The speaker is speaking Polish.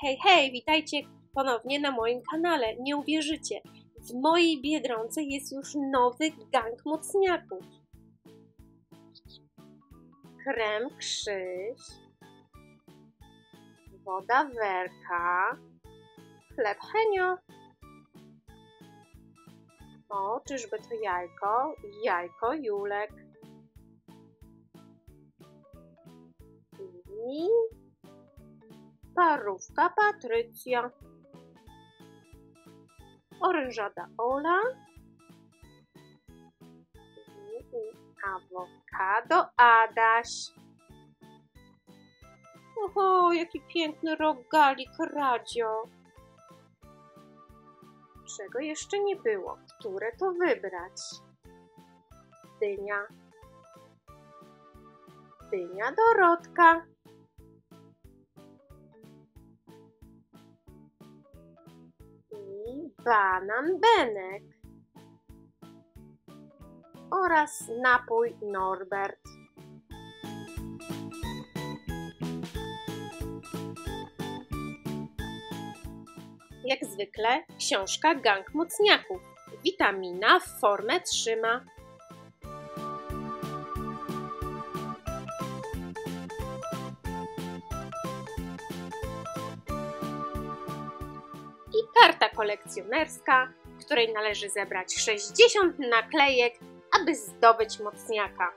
Hej, hej, witajcie ponownie na moim kanale. Nie uwierzycie, w mojej Biedronce jest już nowy gang mocniaków. Krem krzyż, woda werka, chleb henio. O, czyżby to jajko? Jajko Julek. I parówka Patrycja. Orężada Ola. Awokado Adaś. Oho, jaki piękny rogalik Radzio. Czego jeszcze nie było? Które to wybrać? Dynia. Dynia Dorotka. Banan Benek. Oraz napój Norbert. Jak zwykle książka Gang Mocniaków. Witamina w formę trzyma. Karta kolekcjonerska, której należy zebrać 60 naklejek, aby zdobyć mocniaka.